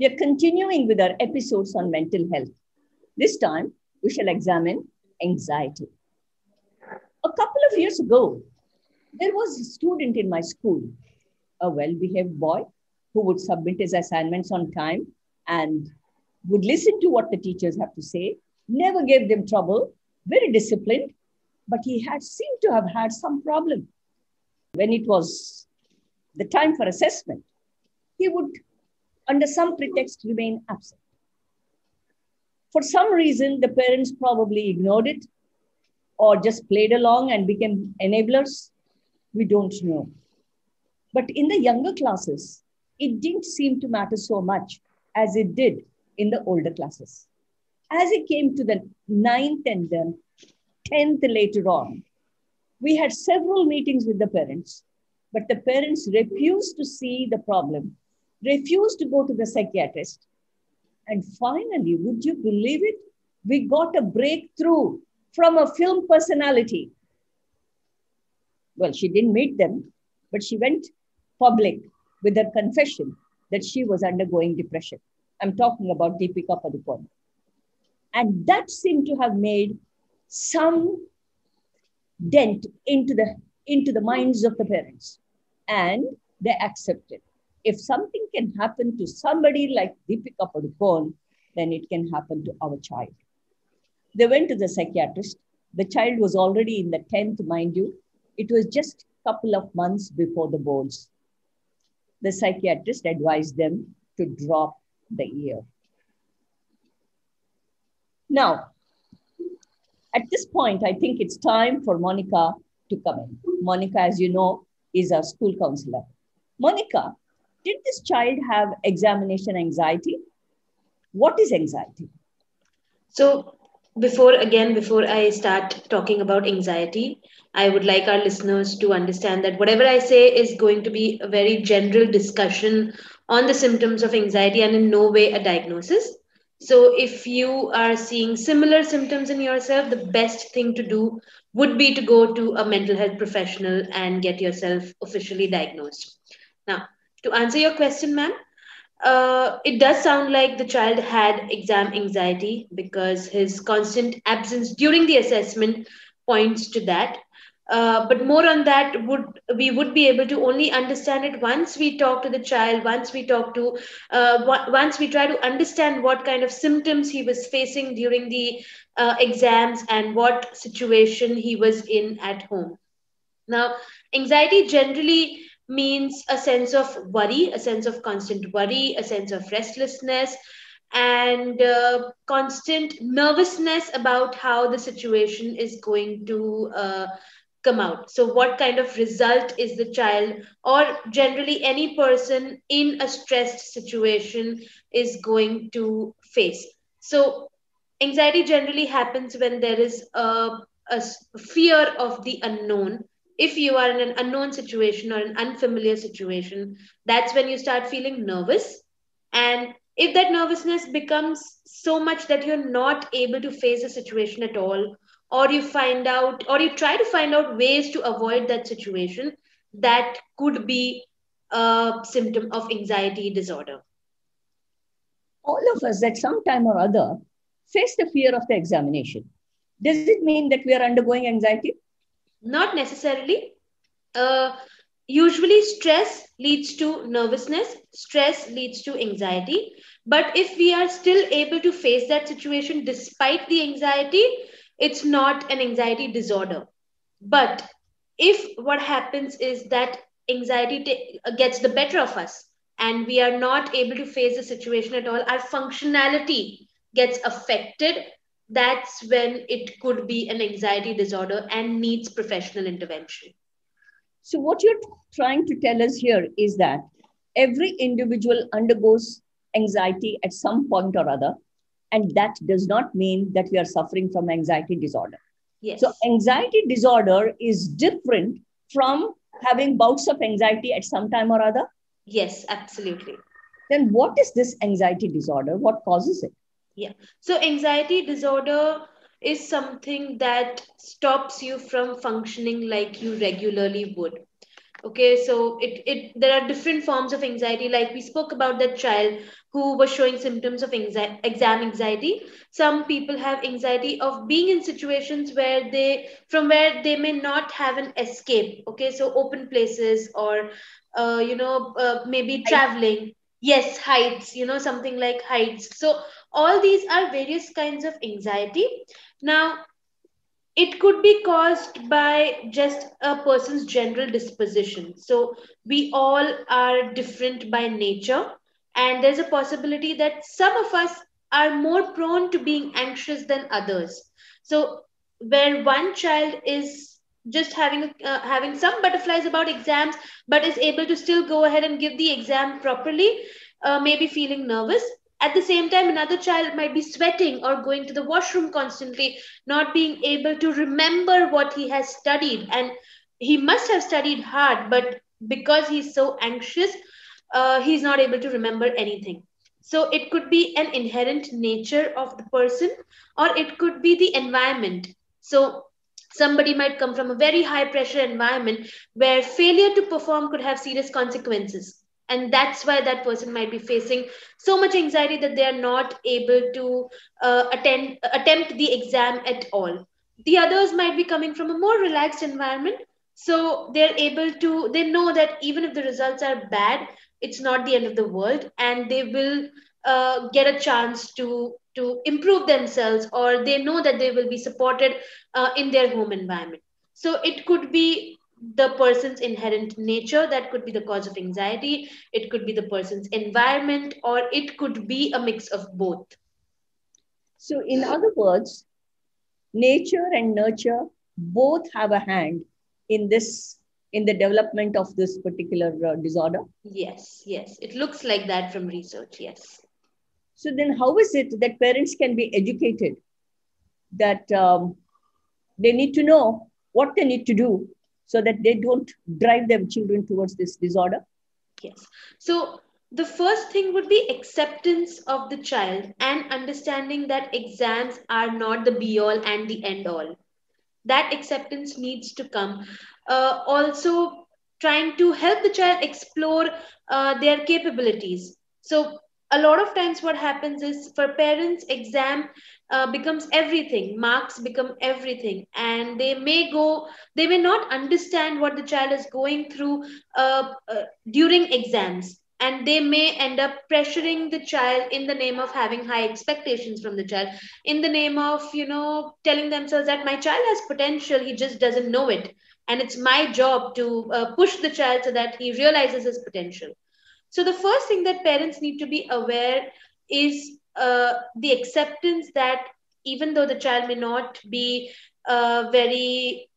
We are continuing with our episodes on mental health. This time, we shall examine anxiety. A couple of years ago, there was a student in my school, a well behaved boy who would submit his assignments on time and would listen to what the teachers have to say, never gave them trouble, very disciplined, but he had seemed to have had some problem. When it was the time for assessment, he would, under some pretext, remain absent. For some reason, the parents probably ignored it or just played along and became enablers. We don't know. But in the younger classes, it didn't seem to matter so much as it did in the older classes. As it came to the ninth and then 10th later on, we had several meetings with the parents, but the parents refused to see the problem, refused to go to the psychiatrist. And finally, would you believe it? We got a breakthrough from a film personality. Well, she didn't meet them, but she went public with her confession that she was undergoing depression. I'm talking about Deepika Padukone. And that seemed to have made some dent into the, into the minds of the parents. And they accepted. If something can happen to somebody like Deepika Padukone, then it can happen to our child. They went to the psychiatrist. The child was already in the 10th, mind you. It was just a couple of months before the boards. The psychiatrist advised them to drop the ear. Now, at this point, I think it's time for Monica to come in. Monica, as you know, is a school counselor. Monica, did this child have examination anxiety? What is anxiety? So, before again, before I start talking about anxiety, I would like our listeners to understand that whatever I say is going to be a very general discussion on the symptoms of anxiety and in no way a diagnosis. So, if you are seeing similar symptoms in yourself, the best thing to do would be to go to a mental health professional and get yourself officially diagnosed. Now, to answer your question, ma'am, uh, it does sound like the child had exam anxiety because his constant absence during the assessment points to that. Uh, but more on that would we would be able to only understand it once we talk to the child once we talk to uh, once we try to understand what kind of symptoms he was facing during the uh, exams and what situation he was in at home now anxiety generally means a sense of worry a sense of constant worry a sense of restlessness and uh, constant nervousness about how the situation is going to uh, come out. So what kind of result is the child or generally any person in a stressed situation is going to face? So anxiety generally happens when there is a, a fear of the unknown if you are in an unknown situation or an unfamiliar situation that's when you start feeling nervous. And if that nervousness becomes so much that you're not able to face a situation at all or you find out or you try to find out ways to avoid that situation that could be a symptom of anxiety disorder. All of us at some time or other face the fear of the examination. Does it mean that we are undergoing anxiety not necessarily uh, usually stress leads to nervousness stress leads to anxiety but if we are still able to face that situation despite the anxiety it's not an anxiety disorder. But if what happens is that anxiety t- gets the better of us and we are not able to face the situation at all, our functionality gets affected, that's when it could be an anxiety disorder and needs professional intervention. So, what you're trying to tell us here is that every individual undergoes anxiety at some point or other and that does not mean that we are suffering from anxiety disorder. Yes. So anxiety disorder is different from having bouts of anxiety at some time or other? Yes absolutely. Then what is this anxiety disorder? What causes it yeah. So anxiety disorder is something that stops you from functioning like you regularly would. Okay so it, it there are different forms of anxiety. Like we spoke about that child who was showing symptoms of anxiety, exam anxiety. Some people have anxiety of being in situations where they from where they may not have an escape. Okay so open places or uh, you know uh, maybe traveling. Yes heights you know something like heights. So all these are various kinds of anxiety. Now it could be caused by just a person's general disposition. So we all are different by nature and there's a possibility that some of us are more prone to being anxious than others. So where one child is just having uh, having some butterflies about exams but is able to still go ahead and give the exam properly uh, maybe feeling nervous at the same time another child might be sweating or going to the washroom constantly not being able to remember what he has studied. And he must have studied hard but because he's so anxious uh, he's not able to remember anything. So it could be an inherent nature of the person or it could be the environment. So somebody might come from a very high pressure environment where failure to perform could have serious consequences and that's why that person might be facing so much anxiety that they are not able to uh, attend attempt the exam at all. The others might be coming from a more relaxed environment. So they're able to they know that even if the results are bad it's not the end of the world and they will uh, get a chance to to improve themselves or they know that they will be supported uh, in their home environment. So it could be the person's inherent nature that could be the cause of anxiety it could be the person's environment or it could be a mix of both. So in other words nature and nurture both have a hand in this in the development of this particular uh, disorder? Yes yes. It looks like that from research yes. So then how is it that parents can be educated that um, they need to know what they need to do so that they don't drive their children towards this disorder? Yes. So the first thing would be acceptance of the child and understanding that exams are not the be all and the end all. That acceptance needs to come. Uh, also, trying to help the child explore uh, their capabilities. So, a lot of times, what happens is for parents, exam uh, becomes everything marks become everything. And they may go they may not understand what the child is going through uh, uh, during exams. And they may end up pressuring the child in the name of having high expectations from the child in the name of you know telling themselves that my child has potential he just doesn't know it. And it's my job to uh, push the child so that he realizes his potential so the first thing that parents need to be aware is uh, the acceptance that even though the child may not be uh, very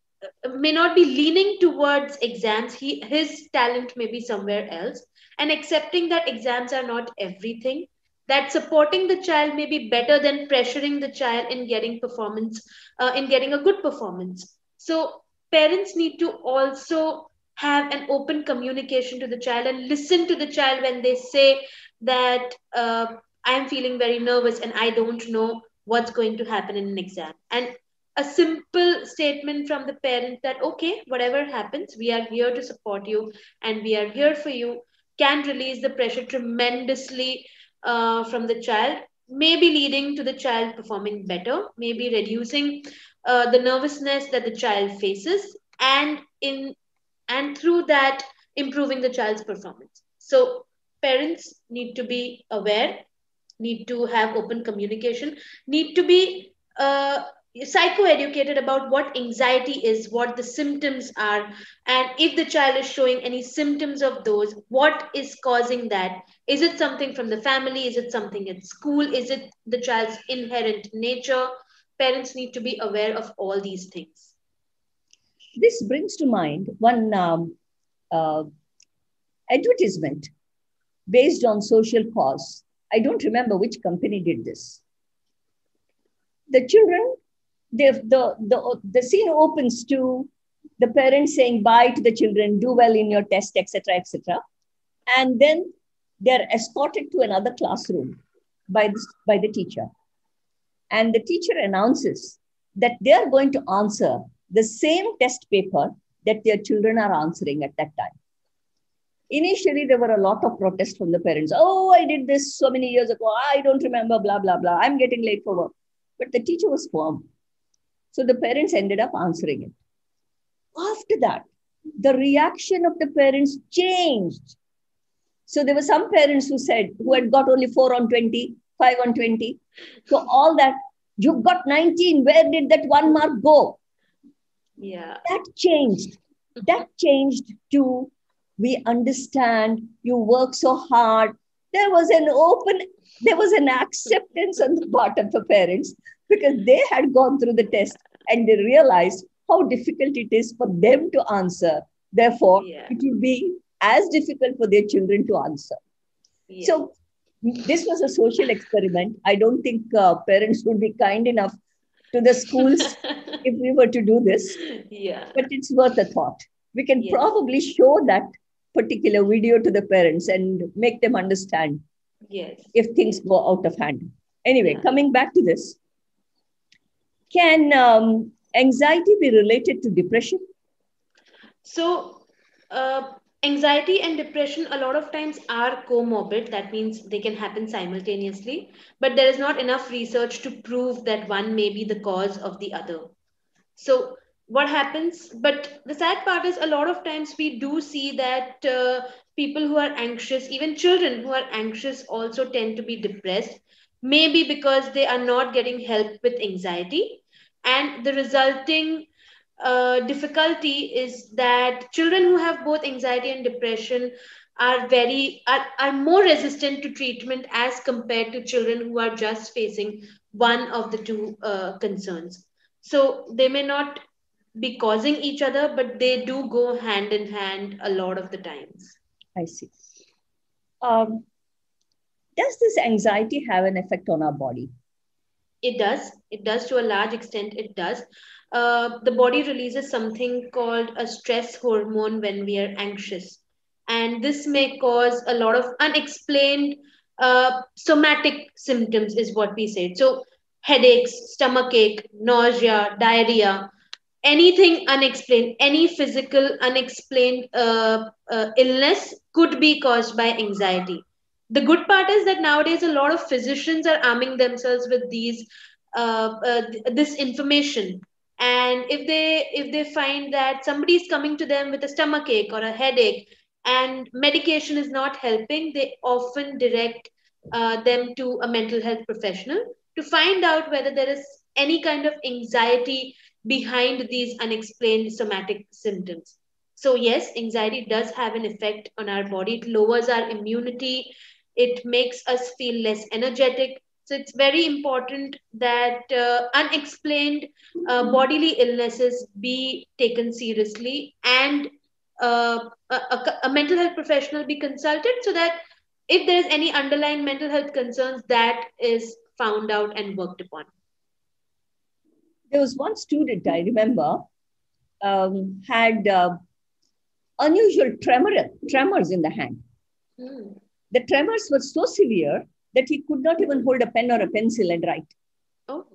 may not be leaning towards exams he his talent may be somewhere else. And accepting that exams are not everything that supporting the child may be better than pressuring the child in getting performance uh, in getting a good performance. So parents need to also have an open communication to the child and listen to the child when they say that uh, I'm feeling very nervous and I don't know what's going to happen in an exam. And a simple statement from the parent that, okay, whatever happens, we are here to support you and we are here for you can release the pressure tremendously uh, from the child, maybe leading to the child performing better, maybe reducing uh, the nervousness that the child faces, and in and through that improving the child's performance. So parents need to be aware need to have open communication, need to be uh, psychoeducated about what anxiety is, what the symptoms are, and if the child is showing any symptoms of those, what is causing that? Is it something from the family? Is it something at school? Is it the child's inherent nature? Parents need to be aware of all these things. This brings to mind one um, uh, advertisement based on social cause I don't remember which company did this. The children, the, the, the scene opens to the parents saying bye to the children, do well in your test, etc., etc. And then they're escorted to another classroom by the, by the teacher. And the teacher announces that they're going to answer the same test paper that their children are answering at that time. Initially, there were a lot of protests from the parents. Oh, I did this so many years ago. I don't remember, blah, blah, blah. I'm getting late for work. But the teacher was firm. So the parents ended up answering it. After that, the reaction of the parents changed. So there were some parents who said, who had got only 4 on 20, 5 on 20. So all that, you've got 19. Where did that one mark go? Yeah. That changed. That changed to we understand you work so hard. There was an open, there was an acceptance on the part of the parents because they had gone through the test and they realized how difficult it is for them to answer. Therefore, yeah. it will be as difficult for their children to answer. Yeah. So, this was a social experiment. I don't think uh, parents would be kind enough to the schools if we were to do this. Yeah. But it's worth a thought. We can yes. probably show that particular video to the parents and make them understand yes. if things go out of hand. Anyway, yeah. coming back to this, can um, anxiety be related to depression? So, uh, anxiety and depression a lot of times are comorbid that means they can happen simultaneously but there is not enough research to prove that one may be the cause of the other so what happens? But the sad part is a lot of times we do see that uh, people who are anxious even children who are anxious also tend to be depressed maybe because they are not getting help with anxiety. And the resulting uh, difficulty is that children who have both anxiety and depression are very are, are more resistant to treatment as compared to children who are just facing one of the two uh, concerns so they may not be causing each other, but they do go hand in hand a lot of the times. I see. Um, does this anxiety have an effect on our body? It does. It does to a large extent. It does. Uh, the body releases something called a stress hormone when we are anxious. And this may cause a lot of unexplained uh, somatic symptoms, is what we say. So, headaches, stomach ache, nausea, diarrhea, anything unexplained, any physical unexplained uh, uh, illness could be caused by anxiety. The good part is that nowadays a lot of physicians are arming themselves with these uh, uh this information and if they if they find that somebody is coming to them with a stomach ache or a headache and medication is not helping they often direct uh, them to a mental health professional to find out whether there is any kind of anxiety behind these unexplained somatic symptoms. So, yes, anxiety does have an effect on our body. It lowers our immunity, it makes us feel less energetic. So, it's very important that uh, unexplained uh, bodily illnesses be taken seriously and uh, a, a, a mental health professional be consulted so that if there is any underlying mental health concerns, that is found out and worked upon. There was one student I remember um, had uh, unusual tremor, tremors in the hand. Mm. The tremors were so severe that he could not even hold a pen or a pencil and write. Oh,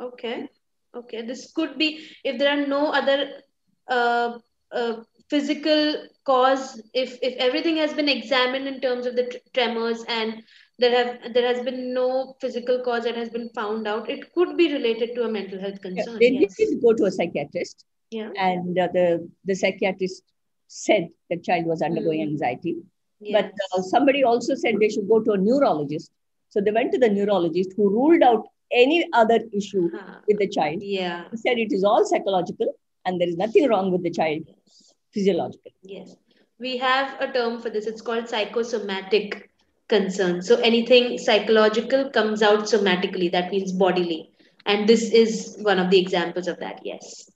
okay. Okay. This could be if there are no other uh, uh, physical cause, if, if everything has been examined in terms of the tremors and there have there has been no physical cause that has been found out it could be related to a mental health concern yeah, they yes. did go to a psychiatrist yeah and uh, the the psychiatrist said the child was undergoing mm. anxiety yes. but uh, somebody also said they should go to a neurologist so they went to the neurologist who ruled out any other issue huh. with the child yeah he said it is all psychological and there is nothing wrong with the child yes. physiological yes we have a term for this it's called psychosomatic concern. So anything psychological comes out somatically, that means bodily. And this is one of the examples of that, yes.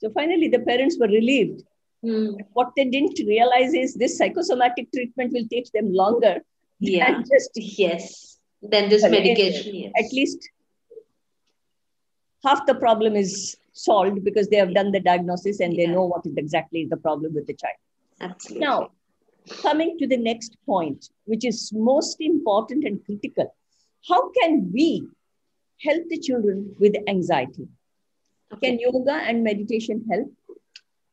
So finally, the parents were relieved. Hmm. What they didn't realize is this psychosomatic treatment will take them longer. Yeah. just yes. Than just medication. Yes. At least half the problem is solved because they have done the diagnosis and yeah. they know what is exactly the problem with the child. Absolutely. Now, coming to the next point, which is most important and critical. How can we help the children with anxiety? Okay. Can yoga and meditation help?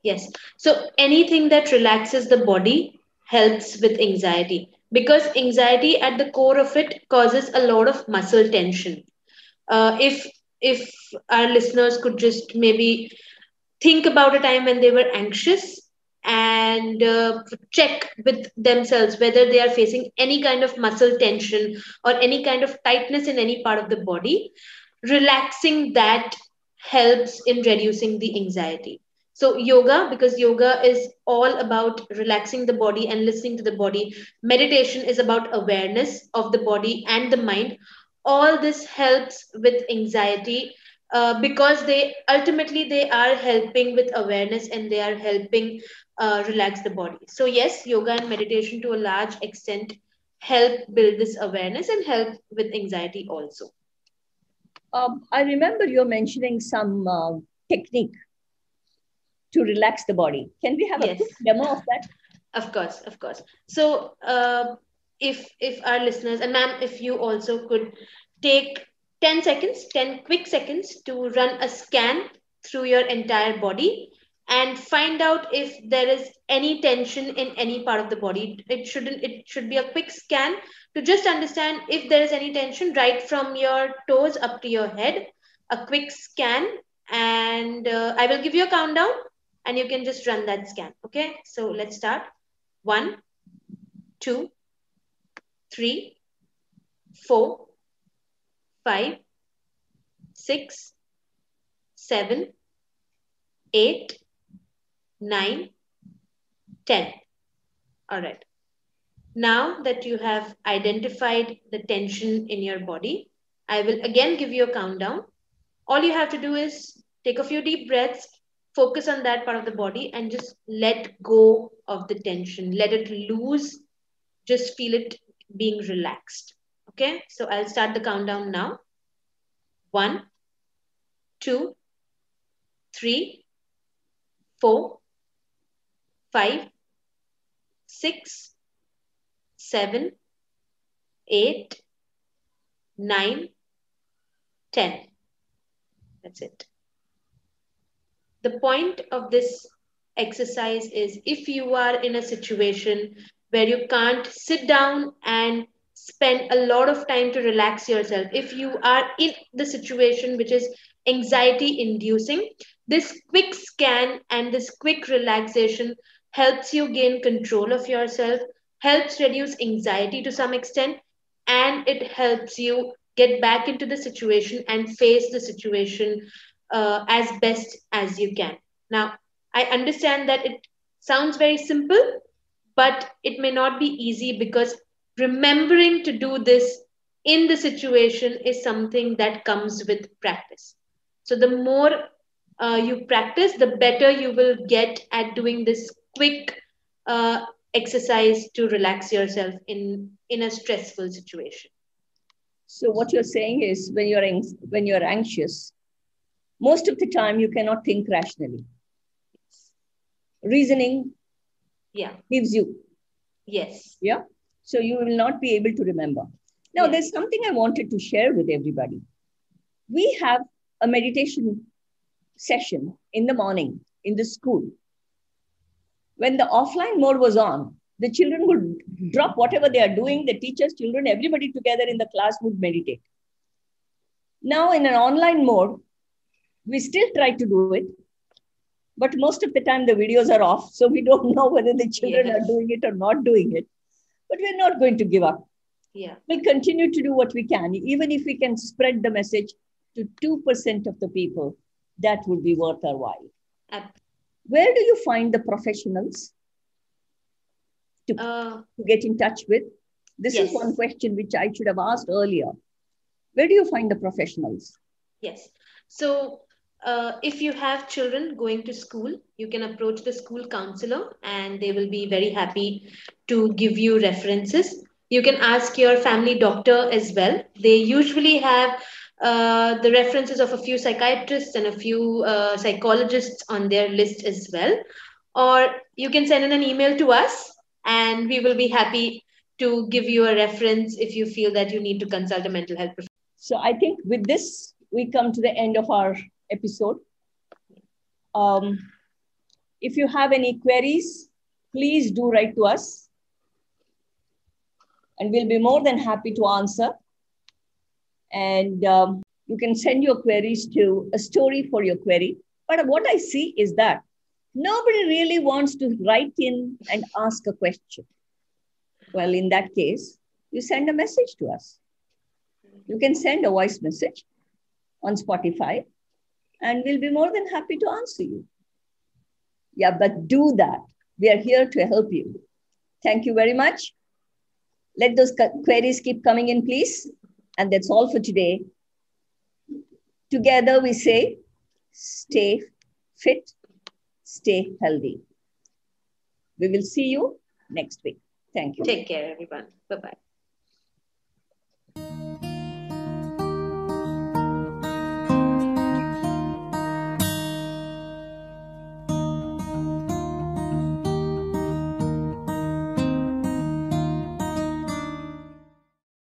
Yes. So anything that relaxes the body helps with anxiety because anxiety at the core of it causes a lot of muscle tension. Uh, if if our listeners could just maybe think about a time when they were anxious and uh, check with themselves whether they are facing any kind of muscle tension or any kind of tightness in any part of the body. Relaxing that helps in reducing the anxiety. So yoga because yoga is all about relaxing the body and listening to the body. Meditation is about awareness of the body and the mind. All this helps with anxiety uh, because they ultimately they are helping with awareness and they are helping uh, relax the body. So yes yoga and meditation to a large extent help build this awareness and help with anxiety also. Um, i remember you're mentioning some uh, technique to relax the body. Can we have a yes. quick demo of that? Of course of course. So uh, if if our listeners and ma'am if you also could take 10 seconds, 10 quick seconds to run a scan through your entire body and find out if there is any tension in any part of the body. It shouldn't, it should be a quick scan to just understand if there is any tension right from your toes up to your head. A quick scan and uh, I will give you a countdown and you can just run that scan. Okay, so let's start. One, two, three, four, five, six, seven, eight, nine, ten. All right. Now that you have identified the tension in your body, I will again give you a countdown. All you have to do is take a few deep breaths, focus on that part of the body, and just let go of the tension. Let it loose. Just feel it being relaxed. Okay, so I'll start the countdown now. One, two, three, four, five, six, seven, eight, nine, ten. That's it. The point of this exercise is if you are in a situation where you can't sit down and spend a lot of time to relax yourself if you are in the situation which is anxiety inducing this quick scan and this quick relaxation helps you gain control of yourself helps reduce anxiety to some extent and it helps you get back into the situation and face the situation uh, as best as you can now i understand that it sounds very simple but it may not be easy because remembering to do this in the situation is something that comes with practice. So the more uh, you practice, the better you will get at doing this quick uh, exercise to relax yourself in, in a stressful situation. So what you're saying is when you're when you're anxious, most of the time you cannot think rationally. Reasoning yeah gives you. Yes. Yeah. So you will not be able to remember. Now, there's something I wanted to share with everybody. We have a meditation session in the morning in the school. When the offline mode was on, the children would drop whatever they are doing, the teachers, children, everybody together in the class would meditate. Now, in an online mode, we still try to do it, but most of the time the videos are off, so we don't know whether the children yes. are doing it or not doing it but we're not going to give up. Yeah. We'll continue to do what we can, even if we can spread the message to 2% of the people, that would be worth our while. Where do you find the professionals to, uh, to get in touch with? This yes. is one question which I should have asked earlier. Where do you find the professionals? Yes. So uh, if you have children going to school, you can approach the school counselor and they will be very happy to give you references. You can ask your family doctor as well. They usually have uh, the references of a few psychiatrists and a few uh, psychologists on their list as well. Or you can send in an email to us and we will be happy to give you a reference if you feel that you need to consult a mental health professional. So I think with this, we come to the end of our episode. Um, if you have any queries, please do write to us. And we'll be more than happy to answer. And um, you can send your queries to a story for your query. But what I see is that nobody really wants to write in and ask a question. Well, in that case, you send a message to us. You can send a voice message on Spotify, and we'll be more than happy to answer you. Yeah, but do that. We are here to help you. Thank you very much. Let those queries keep coming in, please. And that's all for today. Together we say, stay fit, stay healthy. We will see you next week. Thank you. Take care, everyone. Bye bye.